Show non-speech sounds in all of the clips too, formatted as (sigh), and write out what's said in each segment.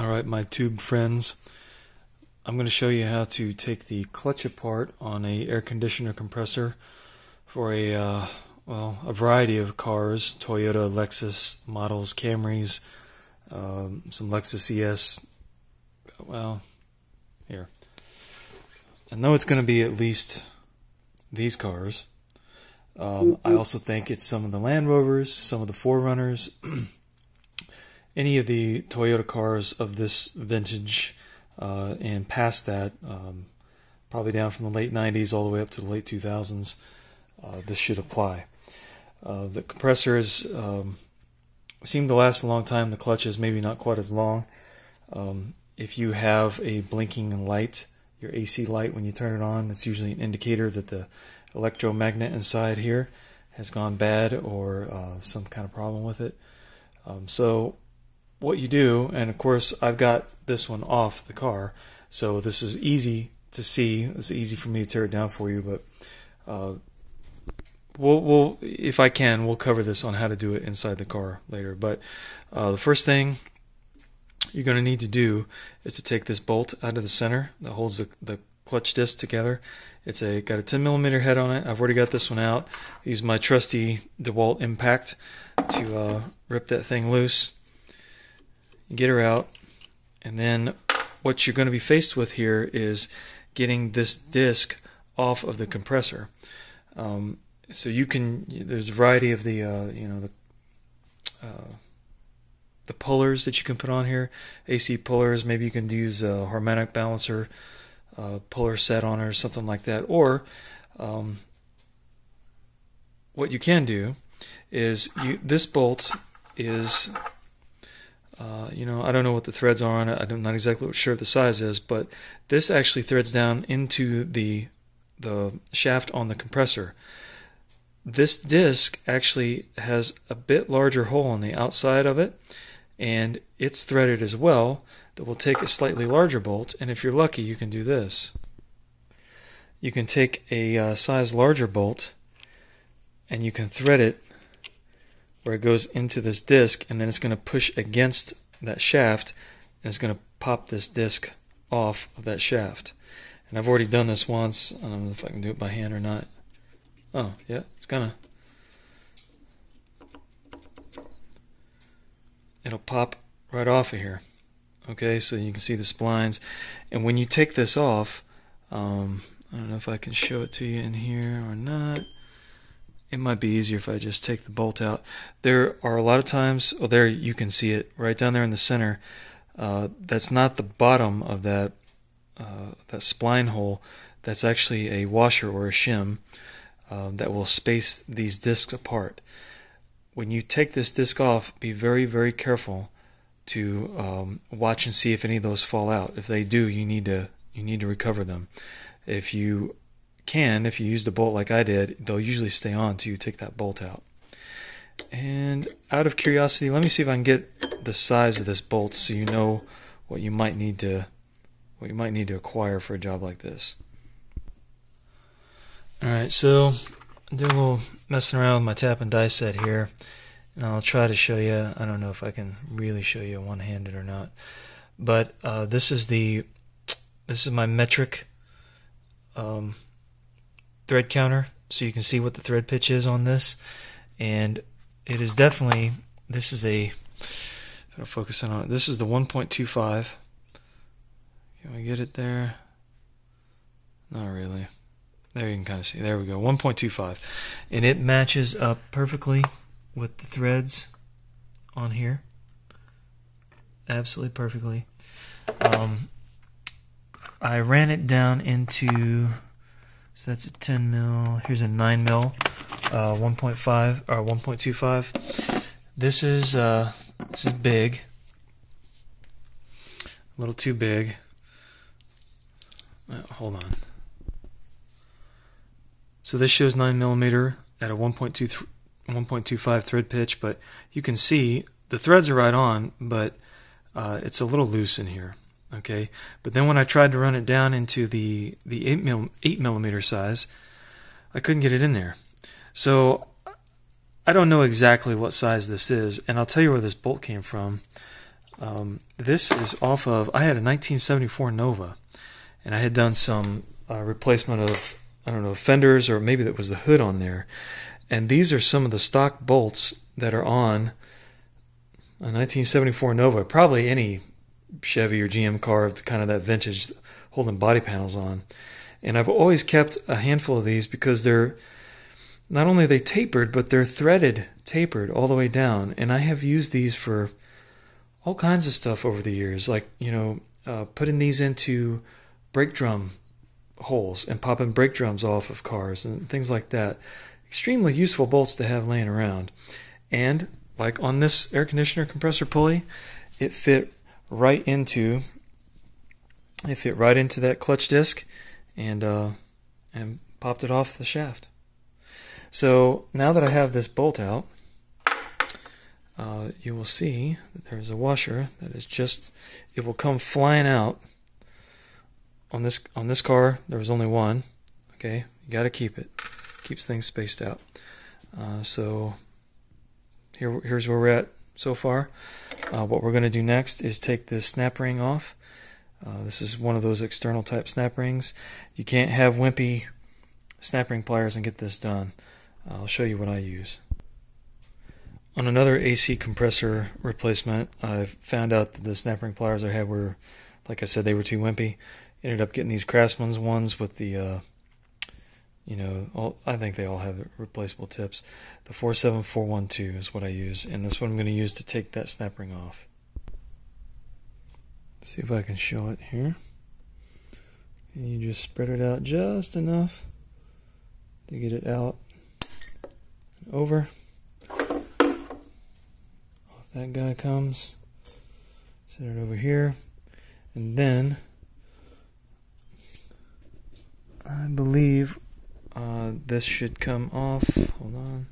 All right, my tube friends, I'm going to show you how to take the clutch apart on a air conditioner compressor for a uh, well a variety of cars, Toyota, Lexus models, Camrys, um, some Lexus ES. Well, here. I know it's going to be at least these cars. Um, I also think it's some of the Land Rovers, some of the 4Runners. (clears throat) any of the Toyota cars of this vintage uh, and past that, um, probably down from the late 90s all the way up to the late 2000s, uh, this should apply. Uh, the compressors um, seem to last a long time. The clutches maybe not quite as long. Um, if you have a blinking light, your AC light when you turn it on, it's usually an indicator that the electromagnet inside here has gone bad or uh, some kind of problem with it. Um, so what you do, and of course I've got this one off the car, so this is easy to see. It's easy for me to tear it down for you, but uh, we'll, we'll, if I can, we'll cover this on how to do it inside the car later. But uh, the first thing you're going to need to do is to take this bolt out of the center that holds the, the clutch disc together. It's a got a 10 millimeter head on it. I've already got this one out. I use my trusty DeWalt Impact to uh, rip that thing loose get her out, and then what you're going to be faced with here is getting this disc off of the compressor. Um, so you can there's a variety of the uh, you know the uh, the pullers that you can put on here, AC pullers. Maybe you can use a harmonic balancer uh, puller set on or something like that. Or um, what you can do is you this bolt is uh, you know, I don't know what the threads are on it. I'm not exactly sure what the size is, but this actually threads down into the the shaft on the compressor. This disc actually has a bit larger hole on the outside of it, and it's threaded as well. That will take a slightly larger bolt, and if you're lucky, you can do this. You can take a uh, size larger bolt, and you can thread it where it goes into this disc and then it's going to push against that shaft and it's going to pop this disc off of that shaft. And I've already done this once. I don't know if I can do it by hand or not. Oh, yeah, it's gonna. It'll pop right off of here. Okay, so you can see the splines. And when you take this off, um, I don't know if I can show it to you in here or not it might be easier if I just take the bolt out. There are a lot of times, oh, there you can see it right down there in the center. Uh, that's not the bottom of that uh, that spline hole. That's actually a washer or a shim uh, that will space these discs apart. When you take this disc off, be very, very careful to um, watch and see if any of those fall out. If they do, you need to you need to recover them. If you can, if you use the bolt like I did, they'll usually stay on until you take that bolt out. And out of curiosity, let me see if I can get the size of this bolt so you know what you might need to what you might need to acquire for a job like this. Alright, so I'm doing a little messing around with my tap and die set here. And I'll try to show you. I don't know if I can really show you one handed or not. But uh, this is the this is my metric um, thread counter so you can see what the thread pitch is on this. And it is definitely, this is a, I'll focus on it. This is the 1.25. Can we get it there? Not really. There you can kind of see. There we go. 1.25. And it matches up perfectly with the threads on here. Absolutely perfectly. Um, I ran it down into so that's a 10 mil. Here's a 9 mil, uh, 1.5 or 1.25. This is uh, this is big, a little too big. Uh, hold on. So this shows 9 millimeter at a 1.2 1.25 thread pitch, but you can see the threads are right on, but uh, it's a little loose in here okay? But then when I tried to run it down into the the 8 mil, 8 millimeter size I couldn't get it in there. So I don't know exactly what size this is and I'll tell you where this bolt came from. Um, this is off of, I had a 1974 Nova, and I had done some uh, replacement of, I don't know, fenders, or maybe that was the hood on there. And these are some of the stock bolts that are on a 1974 Nova, probably any Chevy or GM car of kind of that vintage holding body panels on. And I've always kept a handful of these because they're not only they tapered, but they're threaded, tapered all the way down. And I have used these for all kinds of stuff over the years, like, you know, uh, putting these into brake drum holes and popping brake drums off of cars and things like that. Extremely useful bolts to have laying around. And like on this air conditioner compressor pulley, it fit right into it fit right into that clutch disc and uh, and popped it off the shaft. So now that I have this bolt out, uh, you will see that there's a washer that is just it will come flying out on this on this car. There was only one. Okay, you got to keep it. Keeps things spaced out. Uh, so here here's where we're at so far. Uh, what we're going to do next is take this snap ring off. Uh, this is one of those external type snap rings. You can't have wimpy snap ring pliers and get this done. I'll show you what I use. On another AC compressor replacement, I found out that the snap ring pliers I had were, like I said, they were too wimpy. Ended up getting these Craftsman's ones with the, uh, you know, all, I think they all have replaceable tips. The 47412 is what I use, and this one I'm going to use to take that snap ring off. See if I can show it here. And you just spread it out just enough to get it out and over. Off that guy comes. Set it over here. And then I believe uh, this should come off. Hold on.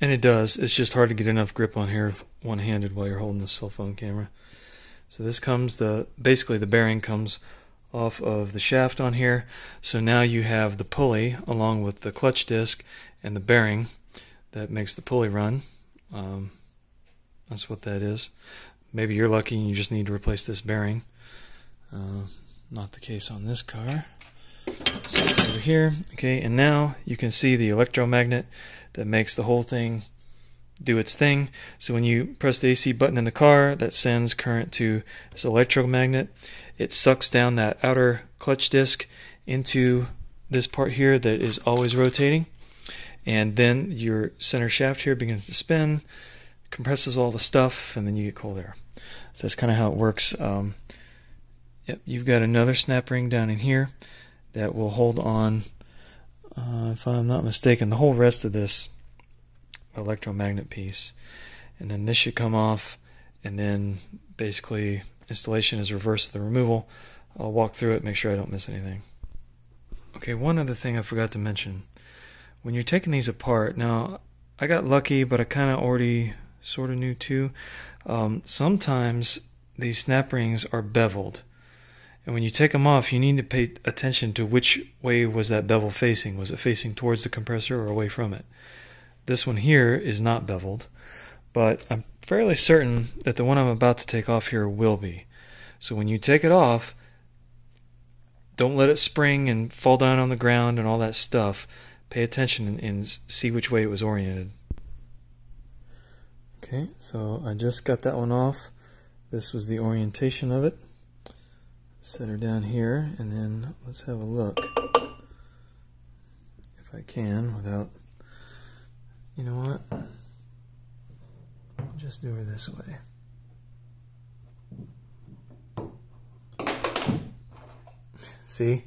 And it does. It's just hard to get enough grip on here one handed while you're holding the cell phone camera. So this comes the basically the bearing comes off of the shaft on here. So now you have the pulley along with the clutch disc and the bearing that makes the pulley run. Um, that's what that is. Maybe you're lucky and you just need to replace this bearing. Uh, not the case on this car. So over here, okay, and now you can see the electromagnet that makes the whole thing do its thing. So when you press the AC button in the car, that sends current to this electromagnet. It sucks down that outer clutch disc into this part here that is always rotating. And then your center shaft here begins to spin, compresses all the stuff, and then you get cold air. So that's kind of how it works. Um, yep, you've got another snap ring down in here that will hold on, uh, if I'm not mistaken, the whole rest of this electromagnet piece. And then this should come off, and then basically installation is reverse the removal. I'll walk through it, make sure I don't miss anything. Okay, one other thing I forgot to mention. When you're taking these apart, now I got lucky, but I kind of already sort of knew too. Um, sometimes these snap rings are beveled. And when you take them off, you need to pay attention to which way was that bevel facing. Was it facing towards the compressor or away from it? This one here is not beveled, but I'm fairly certain that the one I'm about to take off here will be. So when you take it off, don't let it spring and fall down on the ground and all that stuff. Pay attention and, and see which way it was oriented. Okay, so I just got that one off. This was the orientation of it. Set her down here, and then let's have a look. If I can, without you know what? I'll just do her this way. See?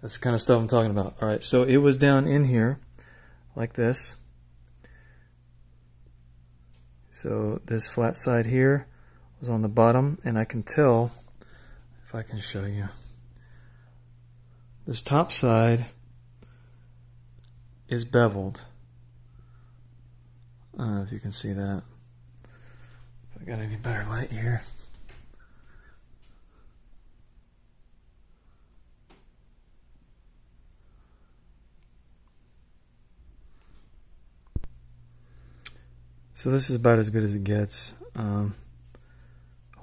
That's the kind of stuff I'm talking about. Alright, so it was down in here, like this. So this flat side here was on the bottom, and I can tell, if I can show you, this top side is beveled. I don't know if you can see that. If I got any better light here. So this is about as good as it gets. Um,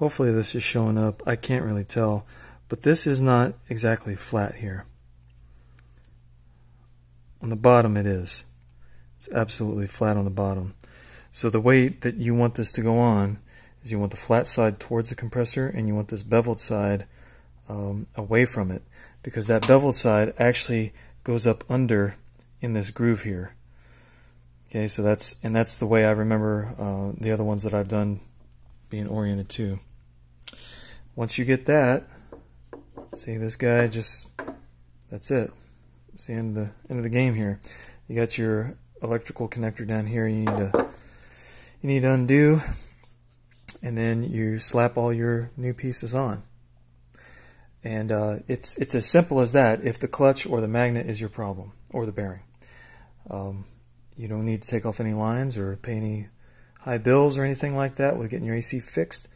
hopefully this is showing up. I can't really tell, but this is not exactly flat here. On the bottom it is. It's absolutely flat on the bottom. So the way that you want this to go on is you want the flat side towards the compressor and you want this beveled side um, away from it because that beveled side actually goes up under in this groove here. Okay, so that's and that's the way I remember uh, the other ones that I've done being oriented too. Once you get that, see this guy just that's it. It's the end of the end of the game here. You got your electrical connector down here. You need to you need to undo, and then you slap all your new pieces on. And uh, it's it's as simple as that. If the clutch or the magnet is your problem or the bearing. Um, you don't need to take off any lines or pay any high bills or anything like that with getting your AC fixed.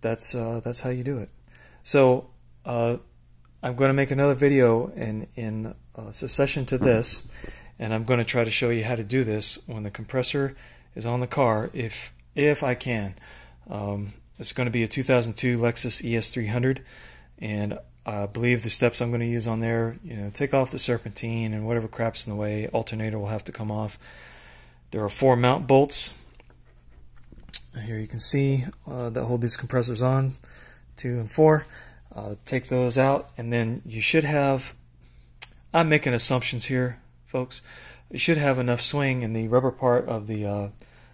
That's uh, that's how you do it. So uh, I'm going to make another video in in uh, succession to this, and I'm going to try to show you how to do this when the compressor is on the car, if if I can. Um, it's going to be a 2002 Lexus ES300, and I believe the steps I'm going to use on there, you know, take off the serpentine and whatever crap's in the way, alternator will have to come off. There are four mount bolts. Here you can see uh, that hold these compressors on, two and four. Uh, take those out, and then you should have. I'm making assumptions here, folks. You should have enough swing in the rubber part of the uh,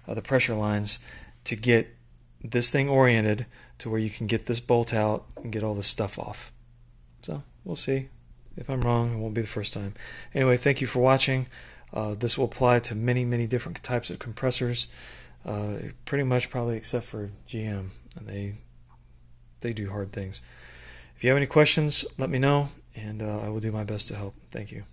of the pressure lines to get this thing oriented to where you can get this bolt out and get all this stuff off. So we'll see. If I'm wrong, it won't be the first time. Anyway, thank you for watching. Uh, this will apply to many, many different types of compressors. Uh, pretty much, probably except for GM, and they they do hard things. If you have any questions, let me know, and uh, I will do my best to help. Thank you.